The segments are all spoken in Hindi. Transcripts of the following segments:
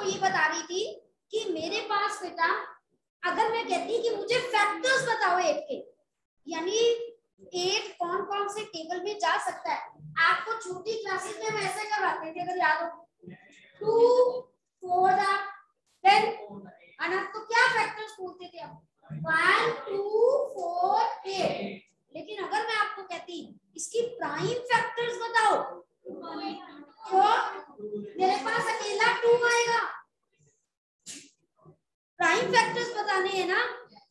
आपको ये बता रही थी कि मेरे पास बेटा, अगर मैं कहती कि मुझे फैक्टर्स बताओ एट के, यानी एट कौन कौन से टेबल में जा सकता है? आपको छोटी क्लासेस में हम ऐसे करवाते थे अगर याद हो टू फोर देन अनंत तो क्या फैक्टर्स बोलते थे आप? वन टू फोर एट लेकिन अगर मैं आपको कहती, इसकी प्राइम फैक्टर्स बताओ तो मेरे पास अकेला टू आएगा। प्राइम फैक्टर्स बताने हैं ना?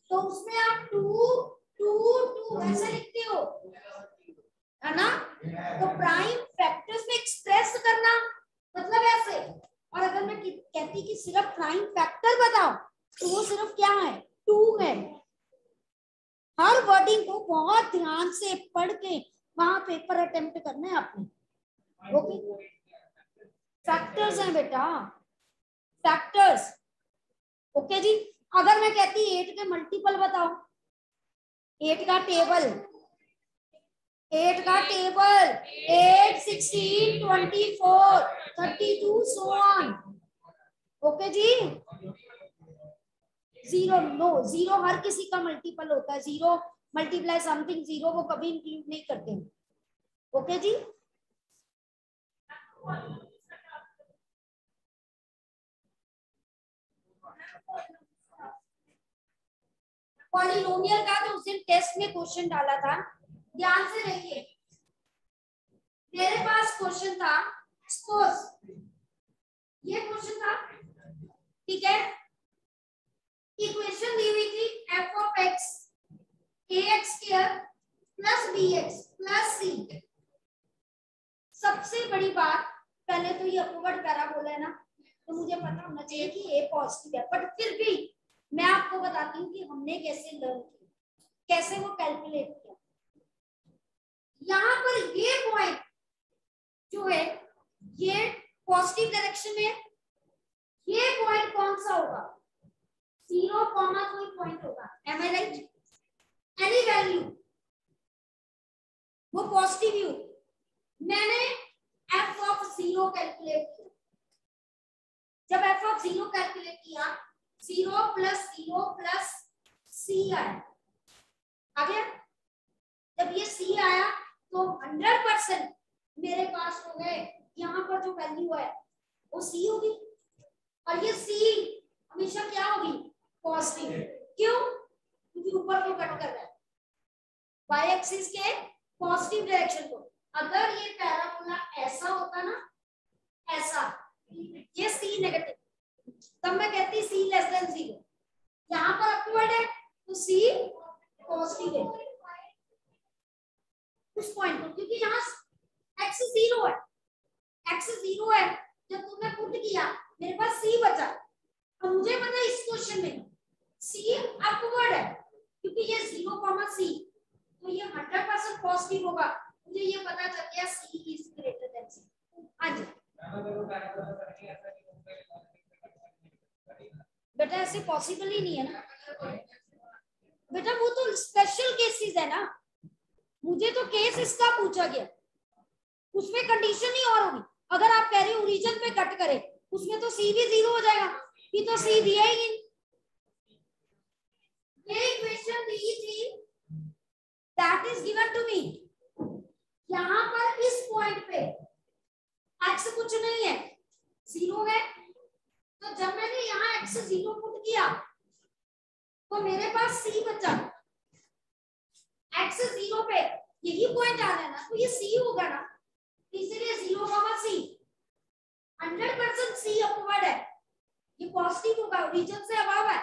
तो उसमें आप टू टू टू, ऐसे लिखते हो। है ना? तो प्राइम फैक्टर्स में एक्सप्रेस करना मतलब ऐसे। और अगर मैं कहती कि सिर्फ़ प्राइम फैक्टर बताओ तो वो सिर्फ़ क्या है? टू है। हर वर्डिंग को बहुत ध्यान से पढ़ के वहाँ पेपर अटेम्प्ट करना है आपने। फैक्टर्स हैं बेटा। फैक्टर्स ओके जी? अगर मैं कहती एट के मल्टीपल बताओ एट का टेबल एट का table eight sixteen twenty four thirty two सोन ओके जी? ज़ीरो नो ज़ीरो हर किसी का मल्टीपल होता है। ज़ीरो मल्टीप्लाई समथिंग ज़ीरो वो कभी इंक्लूड नहीं करते। ओके जी? पॉलिनोमियल का तो उस टेस्ट में क्वेश्चन डाला था, ध्यान से देखिए। मेरे पास क्वेश्चन था सपोज़ ये क्वेश्चन था, ठीक है? इक्वेशन दी हुई थी F of X A X square plus B X plus C सबसे बड़ी बात, पहले तो ये अपवर्ड पैराबोला है ना तो मुझे पता होना चाहिए कि ए पॉजिटिव है। बट फिर भी मैं आपको बताती हूँ कि हमने कैसे लर्न किया, कैसे वो कैलकुलेट किया। यहाँ पर ये पॉइंट जो है, ये पॉजिटिव डायरेक्शन में ये पॉइंट कौन सा होगा? ज़ीरो कॉमा कोई पॉइंट होगा। Am I right any value वो पॉजिटिव यू मैंने एफ़ ऑफ़ ज़ीरो कैलकुलेट किया। जब एफ़ ऑफ़ ज़ीरो कैलकुलेट किया zero plus zero plus C आया। आ गया? जब ये सी आया तो हंड्रेड परसेंट मेरे पास हो गए। यहाँ पर जो वैल्यू है वो सी होगी। और ये सी हमेशा क्या होगी? पॉजिटिव क्यों? क्योंकि ऊपर को कट कर रहा है? वाई एक्सिस के पॉजिटिव डायरेक्शन को। अगर ये पैराबोला ऐसा होता ना, ऐसा, ये सी नेगेटिव तब मैं कहती सी लेस देन ज़ीरो यहाँ पर अपवर्ड है तो सी पॉजिटिव है। उस पॉइंट को, क्योंकि यहाँ एक्स ज़ीरो है। एक्स ज़ीरो है, जब तुमने पुट किया, मेरे पास सी बचा। अब मुझे पता इस क्वेश्चन में सी अपवर्ड है, क्योंकि ये ज़ीरो कॉमा सी तो ये हंड्रेड परसेंट पॉजिटिव होगा। मुझे ये पता चल गया C is greater than C हाँ जी। बेटा ऐसे पॉसिबल ही नहीं है ना। बेटा, वो तो स्पेशल केसेस है ना। मुझे तो केस इसका पूछा गया। उसमें कंडीशन ही और होगी। अगर आप कह रहे हो ओरिजिन पे कट करे, उसमें तो सी भी ज़ीरो हो जाएगा। ये तो सी दिया ही नहीं। ये इक्वेशन दी थी। That is given to me यहाँ पर इस पॉइंट पे। एक्स कुछ नहीं है। ज़ीरो है। तो जब मैंने यहाँ एक्स ज़ीरो पुट किया तो मेरे पास सी बचा। एक्स ज़ीरो पे यही पॉइंट आ रहा है ना तो ये सी होगा ना। इसलिए zero comma C hundred percent C upward है। ये पॉजिटिव होगा रीजन से अभाव है।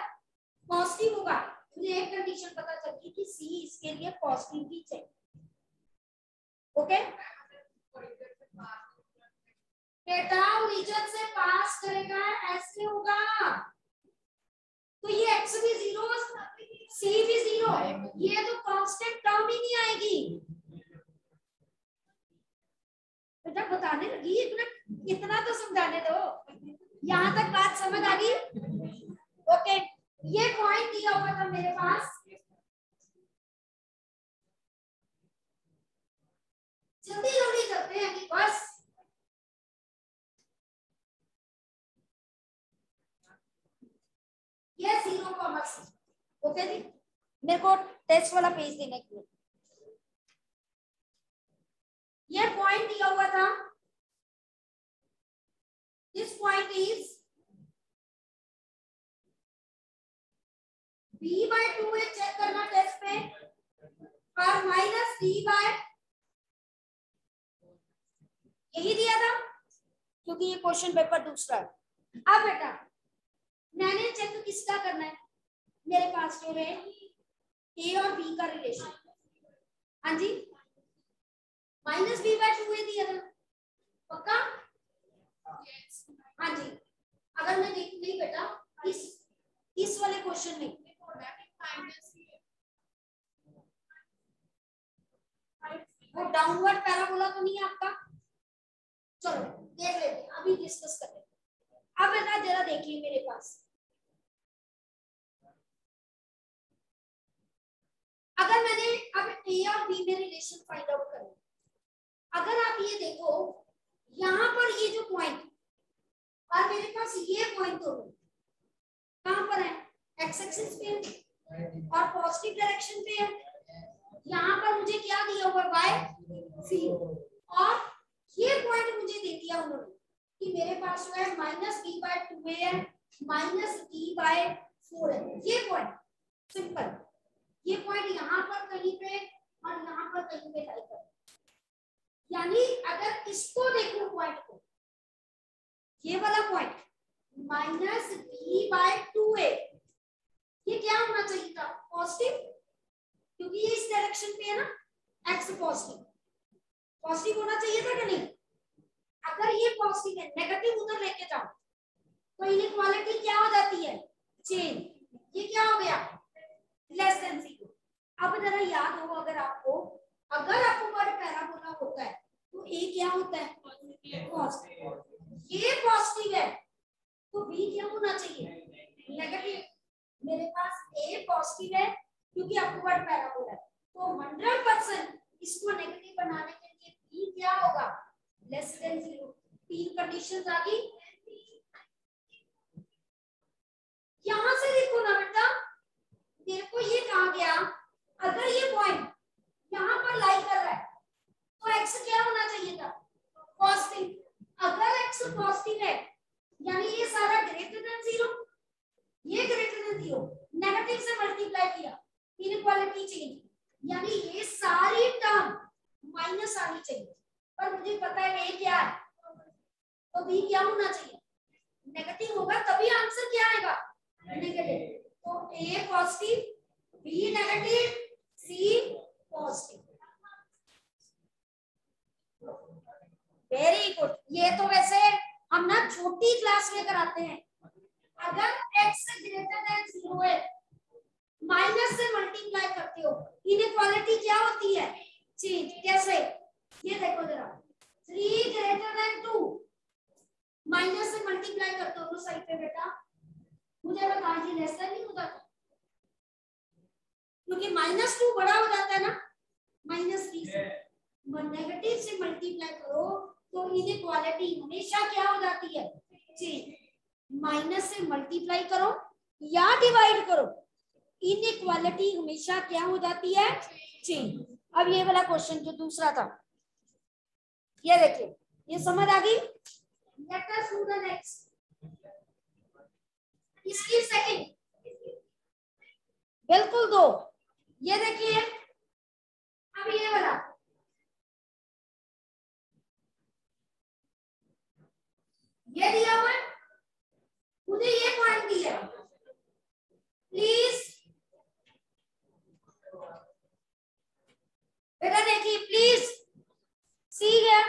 पॉजिटिव होगा। मुझे एक कंडीशन पता चल गई कि सी इसके लिए पॉजिटिव ही चाहिए। ओके बेटा ओरिजिन से पास करेगा, ऐसे होगा। तो ये एक्स भी ज़ीरो सी भी ज़ीरो ये तो कांस्टेंट टर्म ही नहीं आएगी। बेटा, बताने लगी, इतना इतना तो समझाने दो। यहाँ तक बात समझ आ गई? ओके ये पॉइंट दिया हुआ था मेरे पास। जल्दी जल्दी करते हैं कि बस पास ओके जी मेरे को टेस्ट वाला पेज देने के लिए ये पॉइंट दिया हुआ था। This point is B by two है। चेक करना टेस्ट पे। और माइनस डी बाय यही दिया था क्योंकि ये क्वेश्चन पेपर दूसरा है। अब बेटा मैंने चेक किसका करना है? मेरे पास जो है ए और बी का रिलेशन हाँ जी? माइनस बी बाय टू दिया था। पक्का? हाँ जी। अगर मैं देख नहीं बेटा इस इस वाले क्वेश्चन में। वो डाउनवर्ड पैराबोला तो नहीं है आपका? चलो, देख लेते हैं, अभी डिस्कस कर लेते अब बेटा जरा देखिए मेरे पास। अगर मैंने अब ए और बी में रिलेशन फाइंड आउट करें, अगर आप ये देखो, यहाँ पर ये जो पॉइंट और मेरे पास ये पॉइंट तो कहाँ पर है? एक्स एक्सिस पे और पॉजिटिव डायरेक्शन पे है। यहाँ पर मुझे क्या दिया हुआ बाय सी और ये पॉइंट मुझे दे दिया उन्होंने कि मेरे पास जो है माइनस बी बाय टू है माइनस डी बाय फोर है। ये पॉइंट सिंपल ये पॉइंट यहाँ पर कहीं पे और यहाँ पर कहीं पे टाइप कर। यानी अगर इसको देखो पॉइंट को, ये वाला point minus D by two A ये क्या होना चाहिए था? पॉजिटिव क्योंकि ये इस डायरेक्शन पे है ना एक्स पॉजिटिव पॉजिटिव होना चाहिए था कि नहीं? अगर ये पॉजिटिव है नेगेटिव उधर लेके जाओ तो इनइक्वालिटी क्या हो जाती है? चेंज ये क्या हो गया? लेस देन ज़ीरो अब जरा याद हो अगर आपको अगर आपको वर्ड पैराबोला होता है तो ए क्या होता है? पॉजिटिव ये पॉजिटिव है तो बी क्या होना चाहिए? नेगेटिव मेरे पास ए पॉजिटिव है, क्योंकि आपको वर्ड पैराबोला है। तो 100 परसेंट इसको नेगेटिव बनाने के लिए क्या होगा? लेस देन ज़ीरो तीन कंडीशन आ गई. यहाँ से देखो ना बेटा मेरे को ये कहा गया, अगर ये पॉइंट यहाँ पर लाई कर रहा है तो एक्स क्या होना चाहिए था? पॉजिटिव अगर एक्स पॉजिटिव है, यानी ये सारा ग्रेटर देन ज़ीरो ये ग्रेटर देन ज़ीरो नेगेटिव से मल्टीप्लाई किया इनक्वालिटी चेंज यानी ये सारी टर्म माइनस आनी चाहिए। पर मुझे पता है ए क्या है? तो बी क्या होना चाहिए? नेगेटिव होगा, तभी आंसर क्या आएगा? नेगेटिव तो A positive B negative C positive very good ये तो वैसे हम ना छोटी क्लास में कराते हैं। अगर x ग्रेटर देन ज़ीरो है माइनस से मल्टीप्लाई करते हो इनइक्वालिटी क्या होती है? चेंज कैसे? ये देखो जरा। Three greater than two minus से मल्टीप्लाई करते हो साइड पे बेटा। मुझे बता ये लेस देन नहीं होता क्योंकि माइनस टू बड़ा हो जाता है ना। माइनस थ्री से। नेगेटिव से मल्टीप्लाई करो तो इनइक्वालिटी हमेशा क्या हो जाती है? चेंज माइनस से मल्टीप्लाई करो या डिवाइड करो। इनइक्वालिटी हमेशा क्या हो जाती है? चेंज अब ये वाला क्वेश्चन जो दूसरा था, ये देखिए, ये समझ आ गई? इसकी सेकंड बिल्कुल दो। ये देखिए, अब ये वाला। ये दिया हुआ मुझे ये पॉइंट दिया प्लीज़ बेटा देखिए प्लीज़ सी है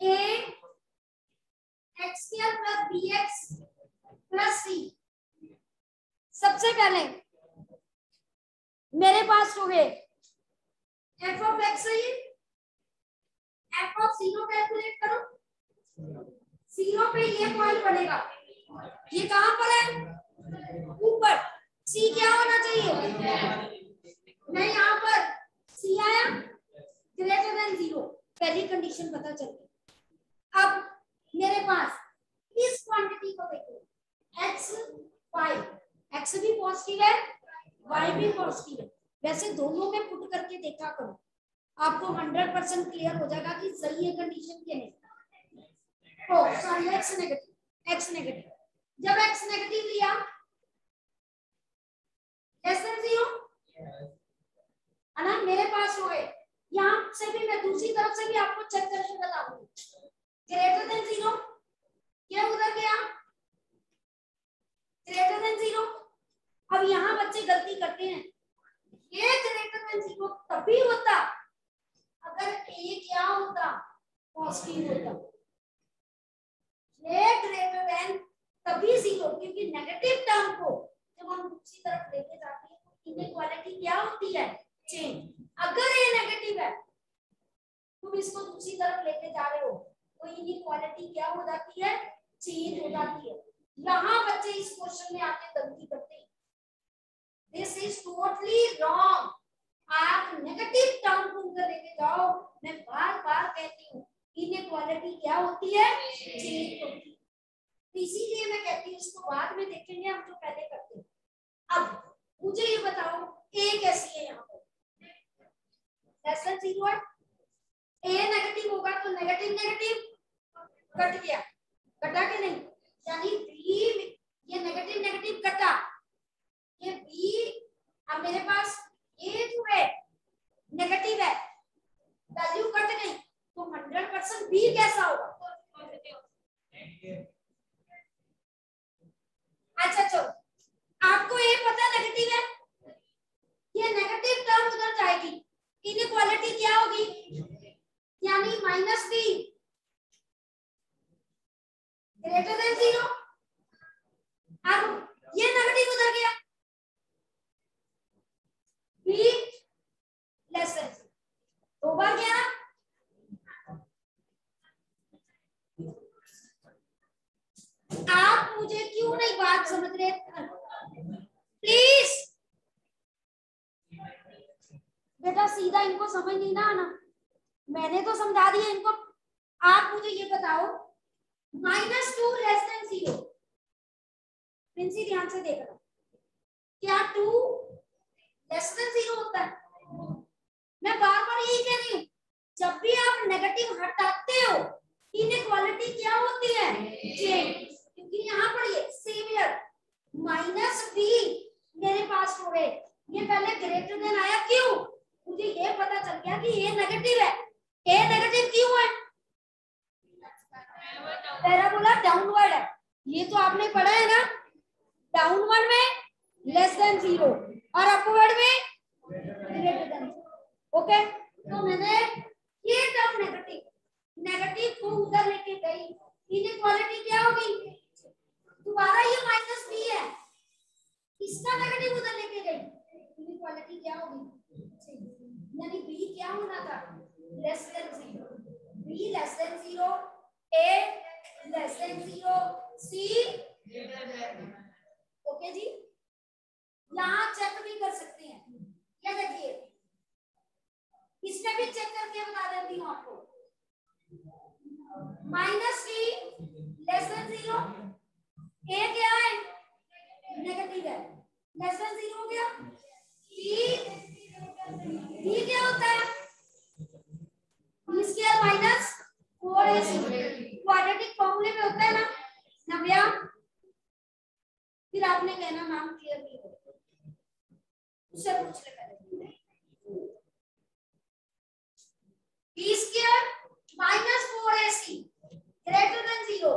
A X square plus B X plus C सबसे पहले, मेरे पास है एफ़ ऑफ़ एक्स है एफ़ ऑफ़ ज़ीरो कैलकुलेट करो। ज़ीरो पे ये पॉइंट बनेगा ये कहाँ पर है? ऊपर। सी क्या होना चाहिए? मैं यहाँ पर सी आया ग्रेटर देन ज़ीरो पहली कंडीशन पता चल गई। अब मेरे पास इस क्वांटिटी को देखो। X फाइव एक्स भी पॉजिटिव है वाई भी पॉजिटिव है। वैसे दोनों में पुट करके देखा करो। आपको हंड्रेड परसेंट क्लियर हो जाएगा कि सही है कंडीशन के नहीं। ओ sorry X negative X negative जब एक्स नेगेटिव लिया लेस देन ज़ीरो ना? मेरे पास हो। यहाँ से भी मैं दूसरी तरफ़ से भी आपको चेक करके बता दूँगी ग्रेटर देन ज़ीरो क्या उधर गया? ग्रेटर देन ज़ीरो अब यहाँ बच्चे गलती करते हैं। ये ग्रेटर देन ज़ीरो तभी होता अगर ए क्या होता पॉजिटिव होता। ये ग्रेटर देन तभी ज़ीरो क्योंकि नेगेटिव टर्म को जब हम दूसरी तरफ़ लेके जाते हैं तो इनइक्वालिटी क्या होती है? चेंज अगर ये नेगेटिव है, तुम इसको दूसरी तरफ़ लेके जा रहे हो तो इनइक्वालिटी क्या हो जाती है? चेंज हो जाती है। यहाँ बच्चे इस क्वेश्चन में आके गलती करते हैं। दिस इज़ टोटली रॉन्ग आप नेगेटिव टर्म को उधर लेके जाओ। मैं बार बार कहती हूँ इनइक्वालिटी क्या होती है? चेंज होती है। तो इसीलिए मैं कहती हूँ, इसको बाद में देखेंगे, हम जो पहले करते हैं। अब मुझे ये बताओ ए कैसी है यहाँ लेस देन ज़ीरो है ए नेगेटिव होगा तो नेगेटिव नेगेटिव कट गया। कटा के नहीं? यानी बी ये नेगेटिव नेगेटिव कटा। ये बी अब मेरे पास ए जो है नेगेटिव है। वैल्यू कट गई। तो हंड्रेड परसेंट बी कैसा होगा? अच्छा चलो। आपको ए पता नेगेटिव है? ये नेगेटिव टर्म उधर जाएगी। इनइक्वालिटी क्या होगी? यानी minus B greater than zero अब ये नेगेटिव उधर गया बी लेस देन दो बार गया आप मुझे क्यों नहीं बात समझ रहे प्लीज़ बेटा सीधा इनको समझ नहीं ना। आना मैंने तो समझा दिया इनको। आप मुझे ये बताओ minus two less than zero ध्यान से देखना क्या टू लेस देन ज़ीरो होता है? मैं बार बार यही कह रही हूँ, जब भी आप नेगेटिव हटाते हो इनइक्वालिटी क्या होती है? क्योंकि यहाँ पर ये सेवियर माइनस बी मेरे पास हो गए। ये पहले ग्रेटर देन आया क्यों? मुझे ये पता चल गया कि ये नेगेटिव है। ए नेगेटिव क्यों है? पैराबोला डाउनवर्ड है। ये तो आपने पढ़ा है ना? डाउनवर्ड में लेस देन ज़ीरो और अपवर्ड में ग्रेटर देन ओके तो मैंने ये टर्म नेगेटिव नेगेटिव को उधर लेके गई। इनइक्वालिटी क्या होगी? दोबारा ये माइनस बी है। इसका नेगेटिव उधर लेके गई। इनइक्वालिटी क्या होगी? यानी बी क्या होना था? Less than zero B less than zero A less than zero C okay जी? यहाँ चेक भी कर सकते हैं। ये देखिए, इसमें भी चेक करके बता देती हूँ आपको। Minus C less than zero A क्या है? नेगेटिव है। लेस देन ज़ीरो क्या बी बी क्या होता है? B square minus four quadratic फॉर्मूले में होता है ना? नव्या? फिर आपने कहना मैम क्लियर नहीं हो उससे पूछ ले पहले B square minus four A C greater than zero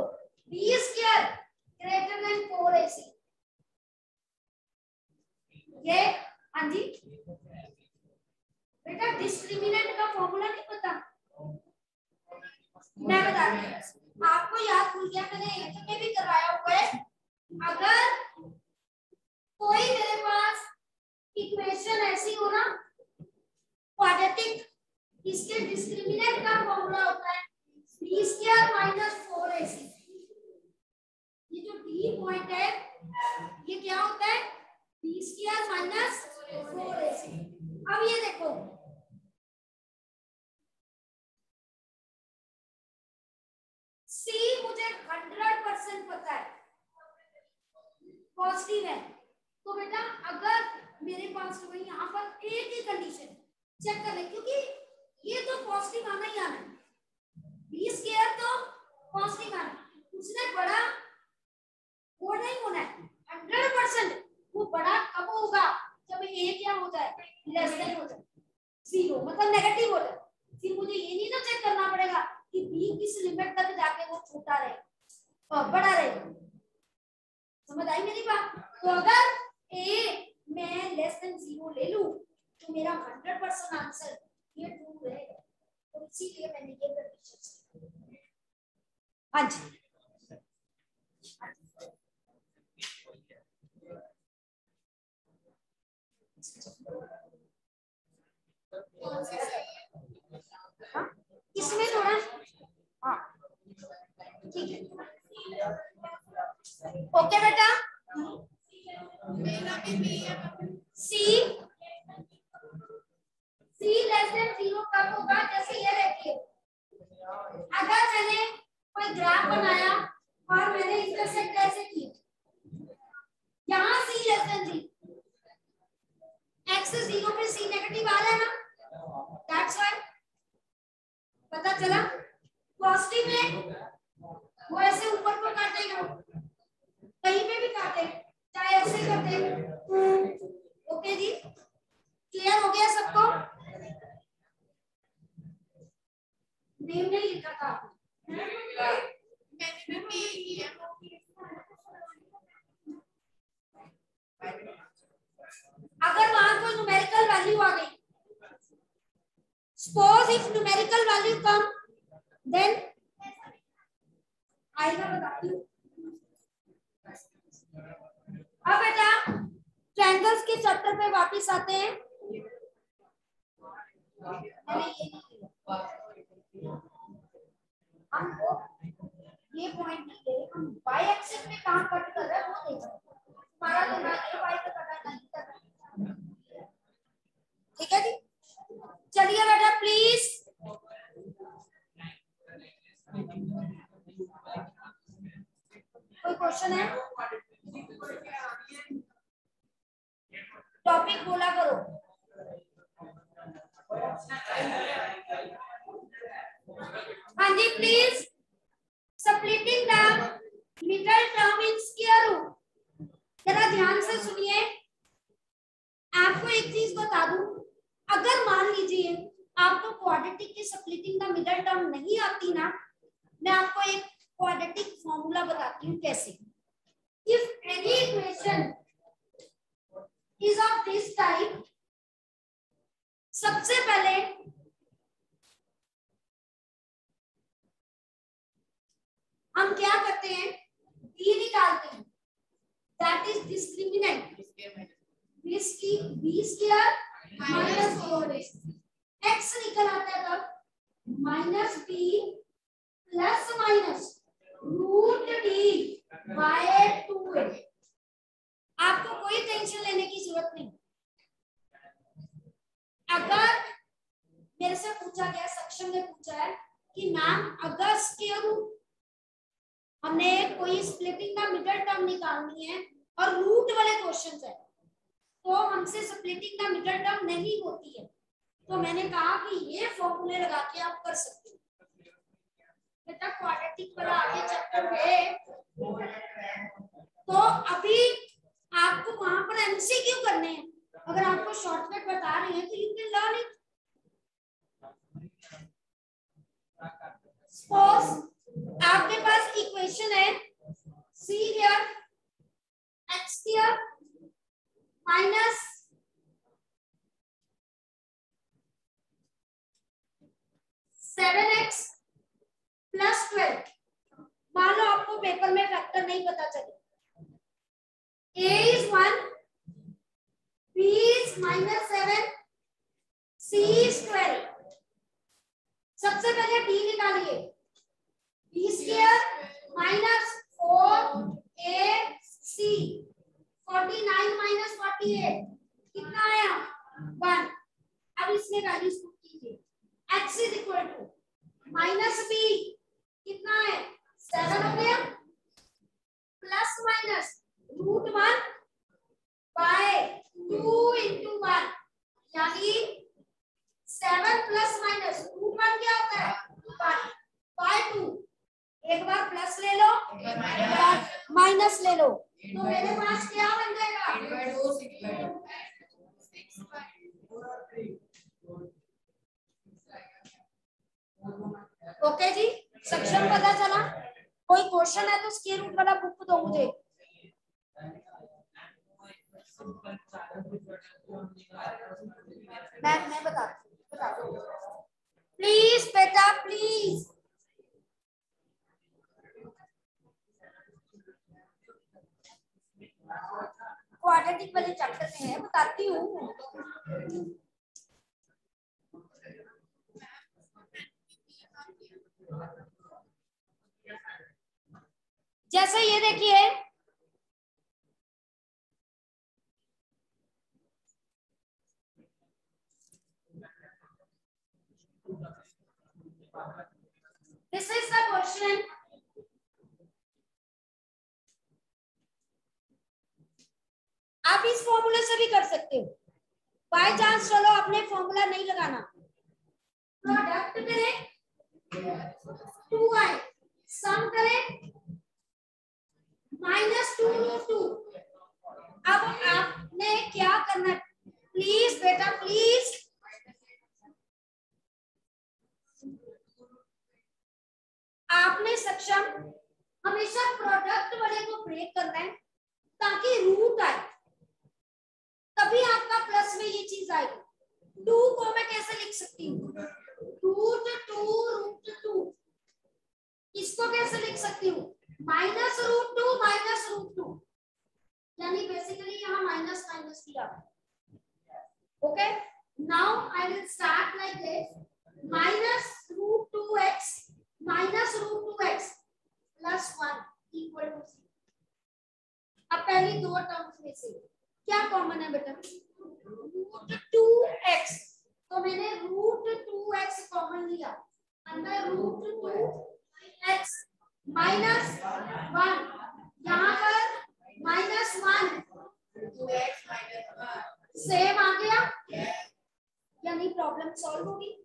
B square greater than four A C ये हाँ जी बेटा डिस्क्रिमिनेंट का फॉर्मूला नहीं पता मैं बता रही हूँ आपको याद भूल गया मैंने एट में भी करवाया हुआ है अगर कोई मेरे पास इक्वेशन ऐसी हो ना क्वाड्रेटिक इसके डिस्क्रिमिनेंट का फॉर्मूला होता है B square minus four A C ये जो डी पॉइंट है ये क्या होता है B square minus four A C अब ये देखो सी मुझे हंड्रेड परसेंट पता है? पॉजिटिव है। तो बेटा, अगर मेरे पास जो है यहाँ पर एक ही कंडीशन चेक कर ले, क्योंकि ये तो पॉजिटिव आना ही आना है। बी स्केयर तो पॉजिटिव आना उसने बड़ा वो नहीं होना है। हंड्रेड परसेंट वो बड़ा कब होगा? जब ए क्या हो जाए लेस देन हो जाए। ज़ीरो मतलब नेगेटिव हो जाए। फिर मुझे ये नहीं ना चेक करना पड़ेगा कि बी किस लिमिट तक जाके वो छोटा रहे। बड़ा रहे। समझ आई मेरी बात? तो अगर ए मैं लेस देन ज़ीरो ले लूँ तो मेरा हंड्रेड परसेंट आंसर ये ट्रू रहेगा। तो इसीलिए मैंने ये कंडीशन हाँ जी। इसमें थोड़ा हाँ। ठीक है। ओके बेटा? C C less than zero कब होगा? जैसे ये देखिए। अगर मैंने कोई ग्राफ बनाया और मैंने इंटरसेक्ट कैसे किया यहाँ C less than zero X zero पे सी नेगेटिव आ रहा है ना? दैट्स व्हाई पता चला? पॉजिटिव में वो ऐसे ऊपर को काटेगा कहीं पे भी काटे, चाहे ऐसे करते ओके जी? क्लियर हो गया सबको? नेम नहीं लिखा था। अगर वहाँ कोई न्यूमेरिकल वैल्यू आ गई, suppose if numerical value come, then बताती हूँ अब बेटा ट्रायंगल्स के चैप्टर पे वापस आते हैं। हमको ये पॉइंट पे कहाँ कट कर रहे हैं कट नहीं कर रहा। ठीक है जी? चलिए बेटा प्लीज़ कोई क्वेश्चन है? टॉपिक बोला करो। हाँ जी please splitting the middle term in square root जरा ध्यान से सुनिए। आपको एक चीज़ बता दूँ। अगर मान लीजिए आपको क्वाड्रेटिक की स्प्लिटिंग का मिडल टर्म नहीं आती ना, मैं आपको एक क्वाड्रेटिक फॉर्मूला बताती हूँ कैसे? If any equation is of this type सबसे पहले हम क्या करते हैं? बी निकालते हैं। दैट इज़ डिस्क्रिमिनेंट बी की माइनस फोर एक्स निकल आता है तब। Minus B plus minus root D by two आपको कोई टेंशन लेने की ज़रूरत नहीं। अगर मेरे से पूछा गया सक्षम ने पूछा है कि मैम अगर रूट हमने कोई स्प्लिटिंग का मिडल टर्म निकालनी है और रूट वाले क्वेश्चन है तो हमसे स्प्लिटिंग का मिडल टर्म नहीं होती है। तो मैंने कहा कि ये फॉर्मूले लगा के आप कर सकते हो। बेटा क्वाड्रेटिक वाला आगे चैप्टर है। तो अभी आपको वहाँ पर एमसीक्यू करने हैं? अगर आपको शॉर्टकट बता रहे हैं तो you can learn it suppose आपके पास इक्वेशन है see here X here minus seven X plus twelve मान लो आपको पेपर में फैक्टर नहीं पता चले। A is one B is minus seven C is twelve सबसे पहले डी निकालिए। B square minus four A C forty nine minus forty eight कितना आया? वन अब इसमें वैल्यूज़ पुट कीजिए। X is equal to minus B कितना है? सेवन हो गया। Plus minus root one by two into one यानी seven plus minus root one क्या होता है? वन बाय टू एक बार प्लस ले लो। एक बार माइनस ले लो। तो मेरे पास क्या बन जाएगा? ओके जी। सेक्शन पता चला? कोई क्वेश्चन है तो स्केयर रूट वाला बुक दो मुझे। मैं मैं बता बता प्लीज़ बेटा प्लीज़ क्वाड्रेटिक वाले चैप्टर में है, बताती हूँ। जैसे ये देखिए। This is the question. आप इस फॉर्मूले से भी कर सकते हो। बाय चांस चलो, आपने फॉर्मूला नहीं लगाना। प्रोडक्ट करें टू आई सम करें। Minus two root two. अब आपने क्या करना प्लीज़ बेटा, प्लीज़। आपने सक्षम हमेशा प्रोडक्ट वाले को ब्रेक करना है, ताकि रूट आए। तभी आपका प्लस में ये चीज़ आएगी। टू को मैं कैसे लिख सकती हूँ? रूट टू रूट टू इसको कैसे लिख सकती हूँ? Minus root two, minus root two. यानी बेसिकली यहाँ माइनस माइनस किया okay now I will start like this minus root two X, minus root two X plus one equal to C अब पहली दो टर्म्स में से, क्या कॉमन है बेटा? रूट टू एक्स तो मैंने रूट टू एक्स कॉमन लिया। अंदर root two X minus one. यहाँ पर माइनस वन। सेम आ गया। यानी प्रॉब्लम सॉल्व होगी।